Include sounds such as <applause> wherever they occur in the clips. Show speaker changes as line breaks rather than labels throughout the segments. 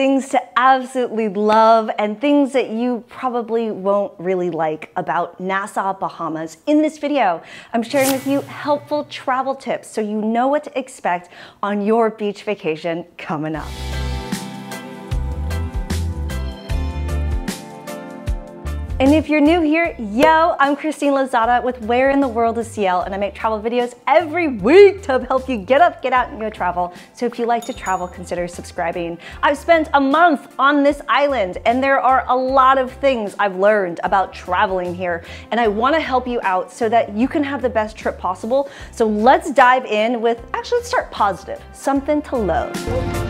things to absolutely love and things that you probably won't really like about Nassau, Bahamas. In this video, I'm sharing with you helpful travel tips so you know what to expect on your beach vacation coming up. And if you're new here, yo, I'm Christine Lozada with Where in the World is CL, and I make travel videos every week to help you get up, get out, and go travel. So if you like to travel, consider subscribing. I've spent a month on this island, and there are a lot of things I've learned about traveling here, and I wanna help you out so that you can have the best trip possible. So let's dive in with, actually, let's start positive, something to love.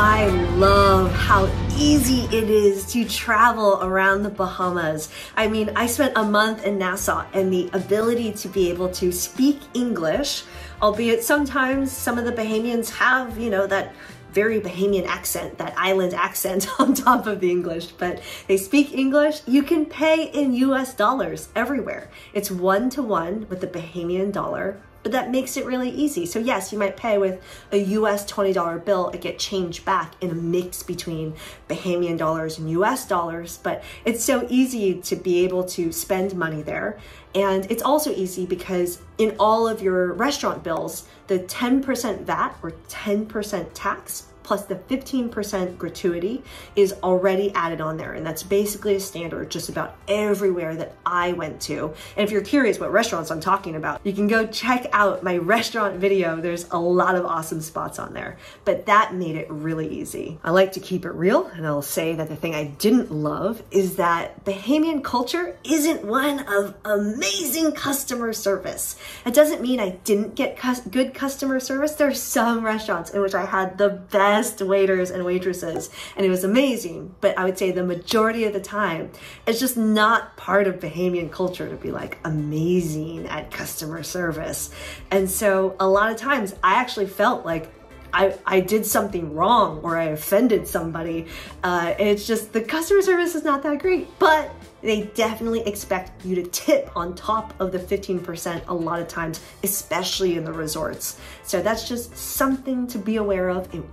I love how easy it is to travel around the Bahamas. I mean, I spent a month in Nassau and the ability to be able to speak English, albeit sometimes some of the Bahamians have, you know, that very Bahamian accent, that island accent <laughs> on top of the English, but they speak English. You can pay in US dollars everywhere. It's one to one with the Bahamian dollar but that makes it really easy. So yes, you might pay with a US $20 bill and get changed back in a mix between Bahamian dollars and US dollars, but it's so easy to be able to spend money there. And it's also easy because in all of your restaurant bills, the 10% VAT or 10% tax plus the 15% gratuity is already added on there. And that's basically a standard just about everywhere that I went to. And if you're curious what restaurants I'm talking about, you can go check out my restaurant video. There's a lot of awesome spots on there, but that made it really easy. I like to keep it real and I'll say that the thing I didn't love is that Bahamian culture isn't one of amazing customer service. It doesn't mean I didn't get good customer service. There's some restaurants in which I had the best best waiters and waitresses, and it was amazing. But I would say the majority of the time, it's just not part of Bahamian culture to be like amazing at customer service. And so a lot of times I actually felt like I, I did something wrong or I offended somebody. Uh, it's just the customer service is not that great, but they definitely expect you to tip on top of the 15% a lot of times, especially in the resorts. So that's just something to be aware of. It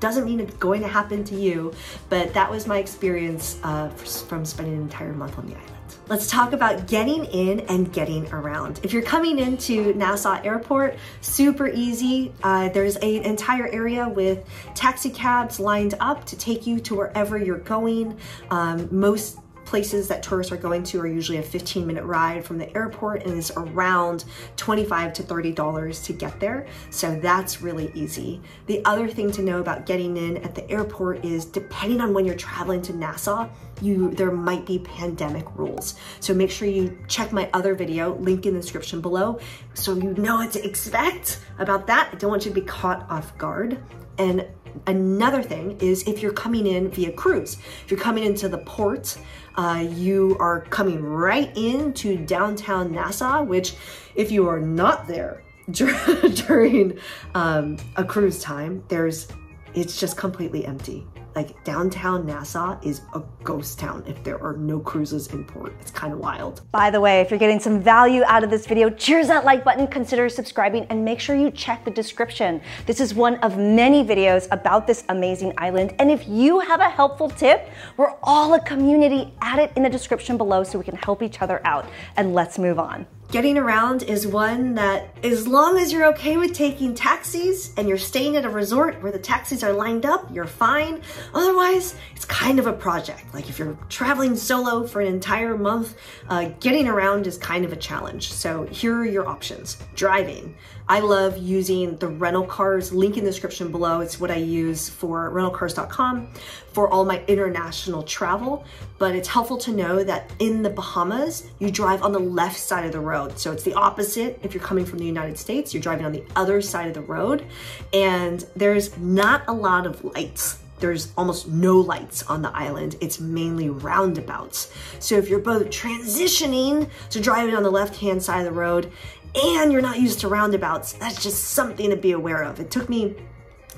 doesn't mean it's going to happen to you, but that was my experience uh, from spending an entire month on the island. Let's talk about getting in and getting around. If you're coming into Nassau Airport, super easy. Uh, there's an entire area with taxi cabs lined up to take you to wherever you're going. Um, most places that tourists are going to are usually a 15 minute ride from the airport and it's around 25 to $30 to get there. So that's really easy. The other thing to know about getting in at the airport is depending on when you're traveling to Nassau, you there might be pandemic rules. So make sure you check my other video, link in the description below, so you know what to expect about that. I don't want you to be caught off guard. And Another thing is if you're coming in via cruise, if you're coming into the port, uh, you are coming right into downtown Nassau, which if you are not there <laughs> during um, a cruise time, there's it's just completely empty. Like downtown Nassau is a ghost town if there are no cruises in port. It's kind of wild. By the way, if you're getting some value out of this video, cheers that like button, consider subscribing, and make sure you check the description. This is one of many videos about this amazing island. And if you have a helpful tip, we're all a community. Add it in the description below so we can help each other out. And let's move on. Getting around is one that, as long as you're okay with taking taxis and you're staying at a resort where the taxis are lined up, you're fine. Otherwise, it's kind of a project. Like if you're traveling solo for an entire month, uh, getting around is kind of a challenge. So here are your options. Driving. I love using the rental cars, link in the description below. It's what I use for rentalcars.com for all my international travel. But it's helpful to know that in the Bahamas, you drive on the left side of the road. So it's the opposite. If you're coming from the United States, you're driving on the other side of the road. And there's not a lot of lights there's almost no lights on the island. It's mainly roundabouts. So if you're both transitioning to driving on the left-hand side of the road and you're not used to roundabouts, that's just something to be aware of. It took me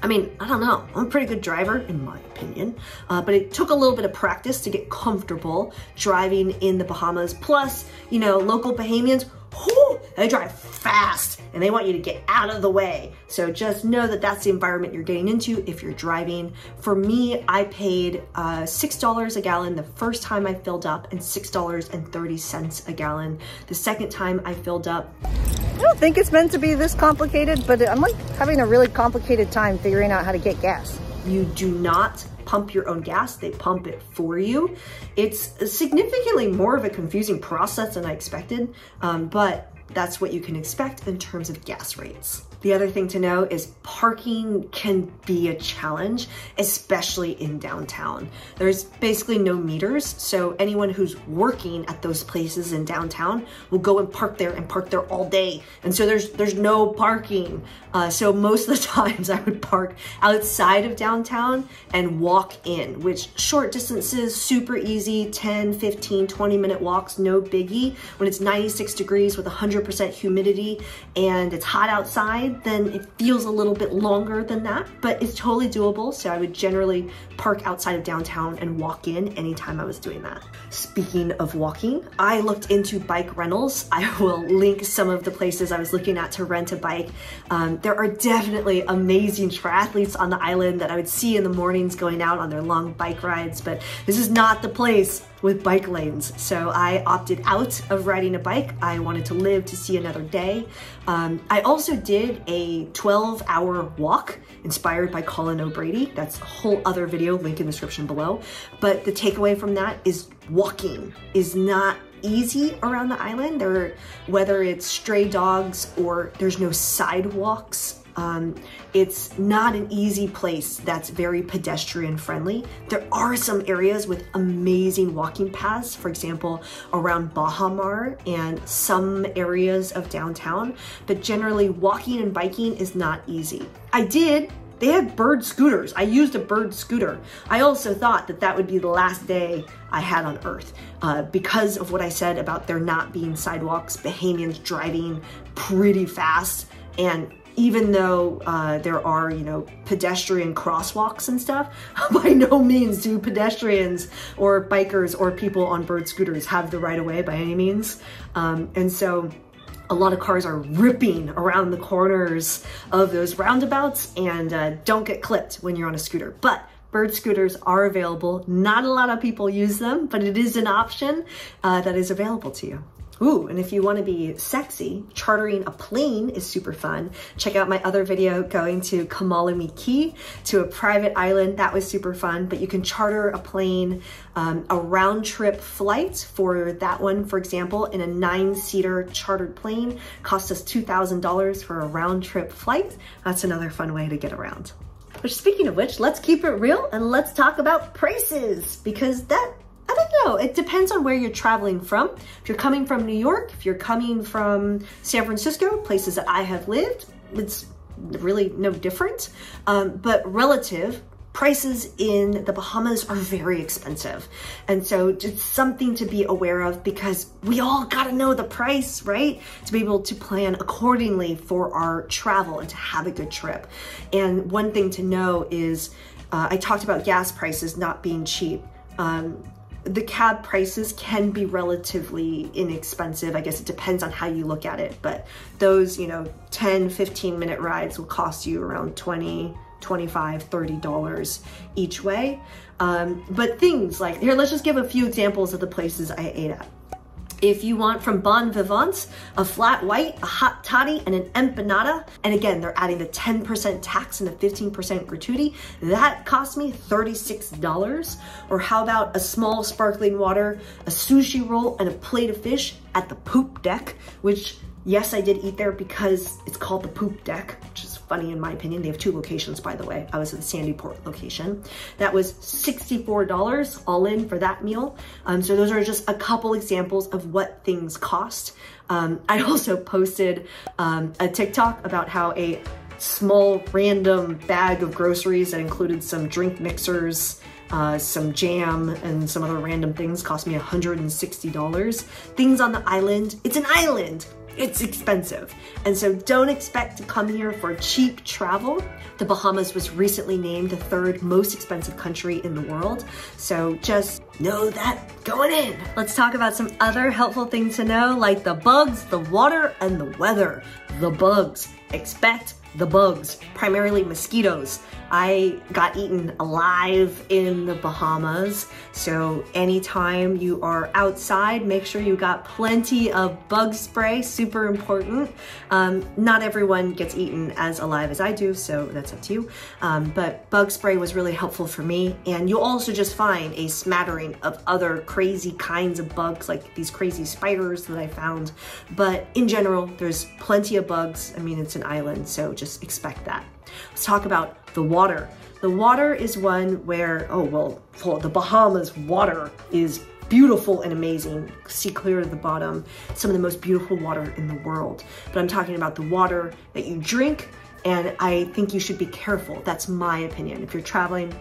I mean, I don't know. I'm a pretty good driver, in my opinion, uh, but it took a little bit of practice to get comfortable driving in the Bahamas. Plus, you know, local Bahamians, whoo, They drive fast and they want you to get out of the way. So just know that that's the environment you're getting into if you're driving. For me, I paid uh, $6 a gallon the first time I filled up and $6.30 a gallon the second time I filled up.
I don't think it's meant to be this complicated, but I'm like having a really complicated time figuring out how to get gas.
You do not pump your own gas, they pump it for you. It's significantly more of a confusing process than I expected, um, but that's what you can expect in terms of gas rates. The other thing to know is parking can be a challenge, especially in downtown. There's basically no meters, so anyone who's working at those places in downtown will go and park there and park there all day. And so there's there's no parking. Uh, so most of the <laughs> times I would park outside of downtown and walk in, which short distances, super easy, 10, 15, 20 minute walks, no biggie. When it's 96 degrees with 100% humidity and it's hot outside, then it feels a little bit longer than that, but it's totally doable. So I would generally park outside of downtown and walk in anytime I was doing that. Speaking of walking, I looked into bike rentals. <laughs> I will link some of the places I was looking at to rent a bike. Um, there are definitely amazing triathletes on the island that I would see in the mornings going out on their long bike rides, but this is not the place with bike lanes. So I opted out of riding a bike. I wanted to live to see another day. Um, I also did a 12 hour walk inspired by Colin O'Brady. That's a whole other video, link in the description below. But the takeaway from that is walking is not easy around the island. There, whether it's stray dogs or there's no sidewalks um, it's not an easy place that's very pedestrian friendly. There are some areas with amazing walking paths, for example, around Baha Mar and some areas of downtown, but generally walking and biking is not easy. I did they had bird scooters. I used a bird scooter. I also thought that that would be the last day I had on Earth uh, because of what I said about there not being sidewalks, Bahamians driving pretty fast, and even though uh, there are, you know, pedestrian crosswalks and stuff, <laughs> by no means do pedestrians or bikers or people on bird scooters have the right of way by any means. Um, and so a lot of cars are ripping around the corners of those roundabouts and uh, don't get clipped when you're on a scooter. But bird scooters are available. Not a lot of people use them, but it is an option uh, that is available to you. Ooh, and if you want to be sexy, chartering a plane is super fun. Check out my other video going to Kamalame Cay to a private island. That was super fun, but you can charter a plane, um, a round trip flight for that one, for example, in a nine seater chartered plane cost us $2,000 for a round trip flight. That's another fun way to get around. Which speaking of which, let's keep it real and let's talk about prices because that don't know. It depends on where you're traveling from. If you're coming from New York, if you're coming from San Francisco, places that I have lived, it's really no different. Um, but relative, prices in the Bahamas are very expensive. And so it's something to be aware of because we all gotta know the price, right? To be able to plan accordingly for our travel and to have a good trip. And one thing to know is, uh, I talked about gas prices not being cheap. Um, the cab prices can be relatively inexpensive. I guess it depends on how you look at it, but those, you know, 10, 15 minute rides will cost you around 20, 25, 30 dollars each way. Um, but things like, here, let's just give a few examples of the places I ate at. If you want from Bon Vivants, a flat white, a hot toddy, and an empanada, and again, they're adding the 10% tax and the 15% gratuity, that cost me $36. Or how about a small sparkling water, a sushi roll, and a plate of fish at the poop deck, which yes, I did eat there because it's called the poop deck, which is funny in my opinion. They have two locations, by the way. I was at the Sandy Port location. That was $64 all in for that meal. Um, so those are just a couple examples of what things cost. Um, <laughs> I also posted um, a TikTok about how a small random bag of groceries that included some drink mixers, uh, some jam and some other random things cost me $160. Things on the island, it's an island it's expensive. And so don't expect to come here for cheap travel. The Bahamas was recently named the third most expensive country in the world. So just know that going in. Let's talk about some other helpful things to know like the bugs, the water, and the weather. The bugs. Expect the bugs, primarily mosquitoes. I got eaten alive in the Bahamas. So anytime you are outside, make sure you got plenty of bug spray, super important. Um, not everyone gets eaten as alive as I do, so that's up to you. Um, but bug spray was really helpful for me. And you'll also just find a smattering of other crazy kinds of bugs, like these crazy spiders that I found. But in general, there's plenty of bugs. I mean, it's an island, so just expect that. Let's talk about the water. The water is one where, oh, well, the Bahamas water is beautiful and amazing. See clear to the bottom. Some of the most beautiful water in the world. But I'm talking about the water that you drink, and I think you should be careful. That's my opinion. If you're traveling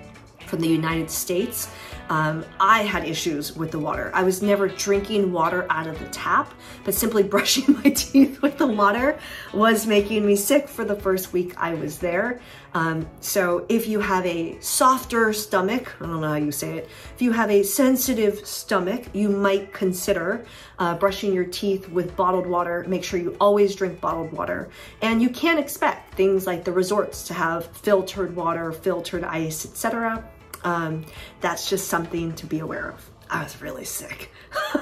from the United States, um, I had issues with the water. I was never drinking water out of the tap, but simply <laughs> brushing my teeth with the water was making me sick for the first week I was there. Um, so if you have a softer stomach, I don't know how you say it, if you have a sensitive stomach, you might consider uh, brushing your teeth with bottled water. Make sure you always drink bottled water. And you can expect things like the resorts to have filtered water, filtered ice, etc. Um, that's just something to be aware of. I was really sick. <laughs>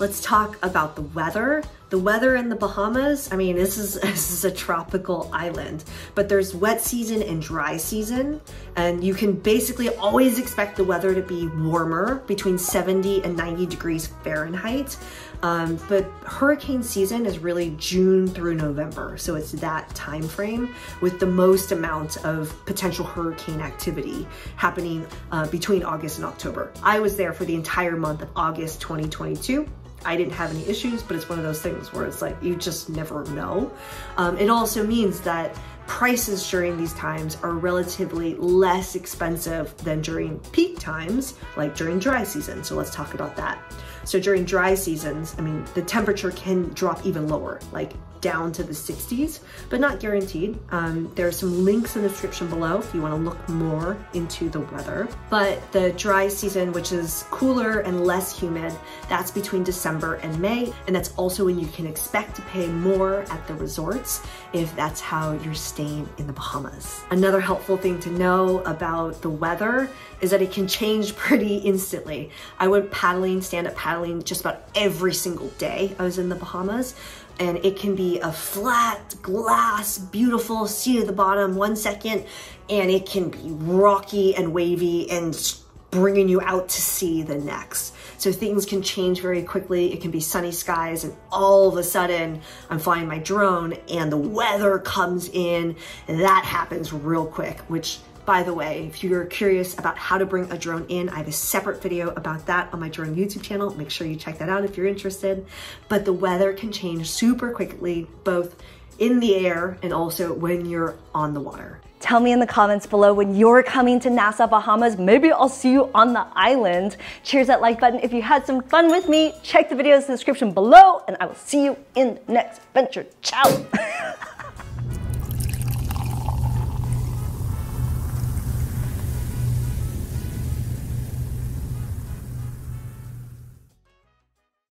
Let's talk about the weather. The weather in the Bahamas, I mean, this is, <laughs> this is a tropical island, but there's wet season and dry season, and you can basically always expect the weather to be warmer, between 70 and 90 degrees Fahrenheit. Um, but hurricane season is really June through November, so it's that time frame with the most amount of potential hurricane activity happening uh, between August and October. I was there for the entire month of August 2022. I didn't have any issues, but it's one of those things where it's like, you just never know. Um, it also means that prices during these times are relatively less expensive than during peak times, like during dry season. So let's talk about that. So during dry seasons, I mean, the temperature can drop even lower, like down to the 60s, but not guaranteed. Um, there are some links in the description below if you wanna look more into the weather. But the dry season, which is cooler and less humid, that's between December and May, and that's also when you can expect to pay more at the resorts if that's how you're staying in the Bahamas. Another helpful thing to know about the weather is that it can change <laughs> pretty instantly. I went paddling, stand-up paddling just about every single day I was in the Bahamas and it can be a flat glass, beautiful sea to the bottom one second, and it can be rocky and wavy and bringing you out to sea the next. So things can change very quickly. It can be sunny skies and all of a sudden I'm flying my drone and the weather comes in and that happens real quick, which by the way, if you're curious about how to bring a drone in, I have a separate video about that on my drone YouTube channel. Make sure you check that out if you're interested. But the weather can change super quickly, both in the air and also when you're on the water.
Tell me in the comments below when you're coming to Nassau, Bahamas. Maybe I'll see you on the island. Cheers that like button if you had some fun with me. Check the videos in the description below and I will see you in the next venture. Ciao. <laughs>